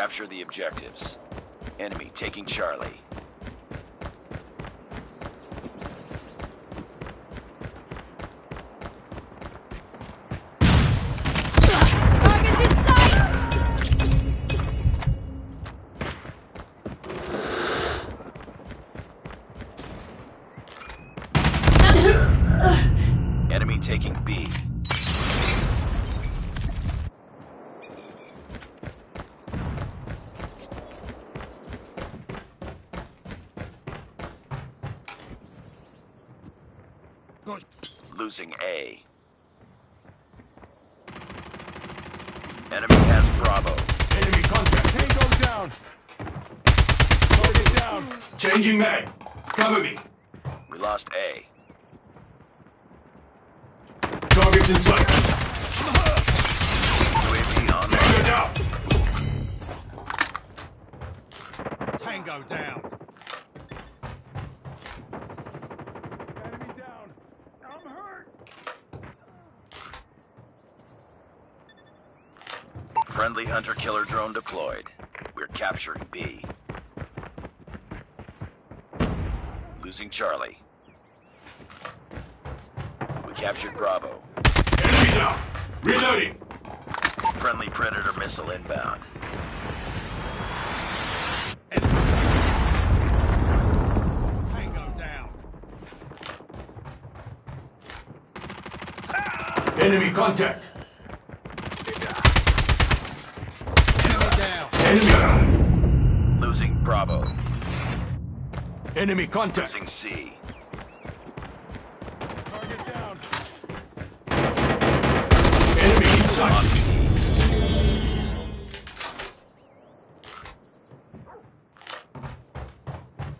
Capture the objectives. Enemy taking Charlie. Targets in sight! Enemy taking B. Losing A. Enemy has Bravo. Enemy contact. Tango down. Target down. Changing mag. Cover me. We lost A. Targets in sight. UAV on Tango down. Tango down. Enemy down. I'm hurt. Friendly hunter-killer drone deployed. We're capturing B. Losing Charlie. We captured Bravo. Enemy down. Reloading. Friendly Predator missile inbound. Tango down. Ah! Enemy contact. Enemy down. Enemy. Losing Bravo. Enemy contact. Losing C. Target down. Enemy in On sight.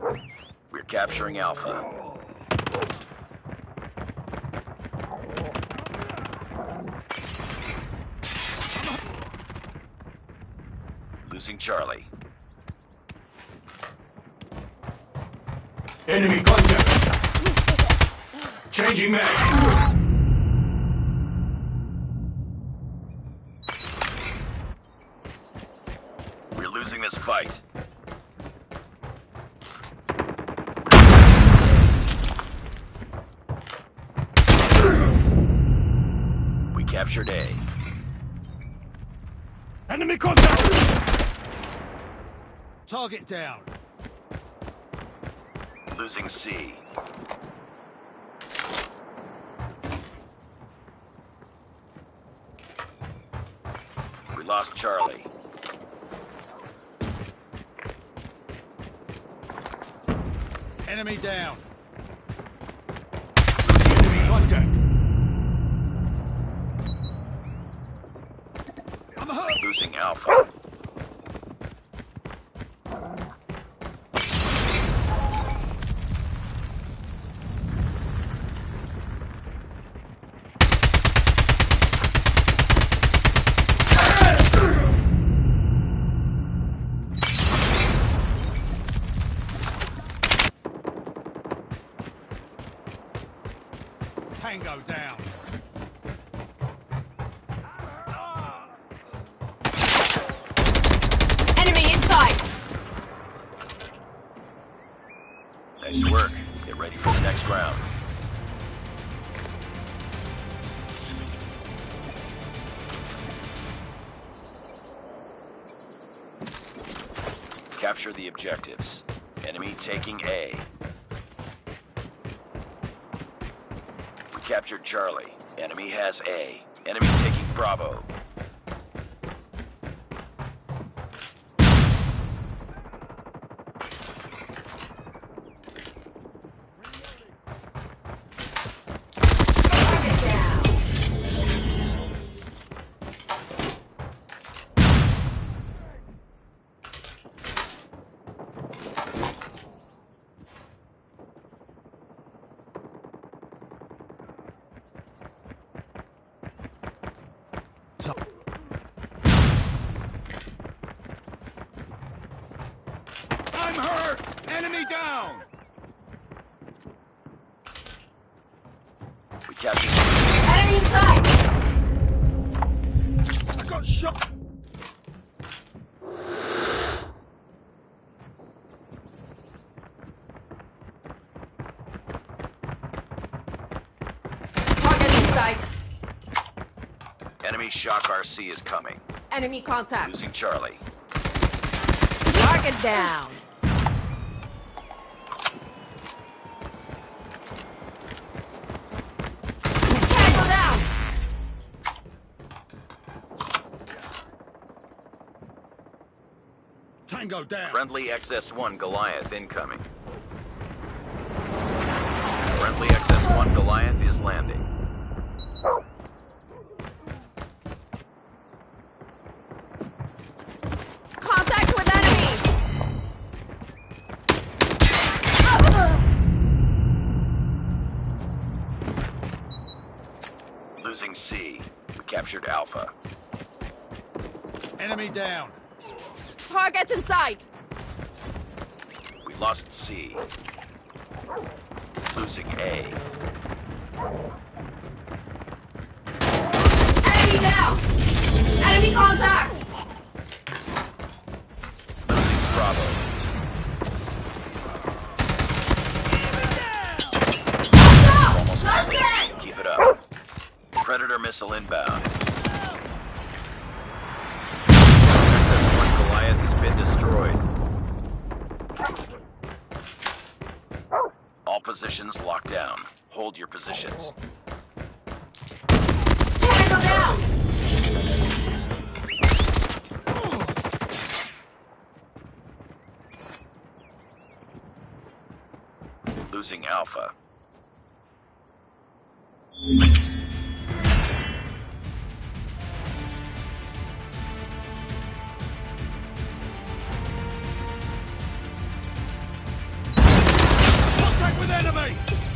B. We're capturing Alpha. Losing Charlie. Enemy contact. Changing mag. We're losing this fight. We captured A. Enemy contact. Target down. Losing C. We lost Charlie. Enemy down. Enemy contact. I'm hurt. Losing Alpha. Nice work. Get ready for the next round. Capture the objectives. Enemy taking A. We captured Charlie. Enemy has A. Enemy taking Bravo. I'm hurt! Enemy down! We captured. Enemy sight! I got shot! Target in. Enemy Shock RC is coming. Enemy contact. Losing Charlie. Target down. Tango down. Tango down. Friendly XS-1 Goliath incoming. Friendly XS-1 Goliath is landing. Losing C. We captured Alpha. Enemy down. Targets in sight. We lost C. Losing A. Enemy down. Enemy contact. Missile inbound. XS-1 Goliath has been destroyed. All positions locked down. Hold your positions. Tango down. Losing Alpha. Enemy.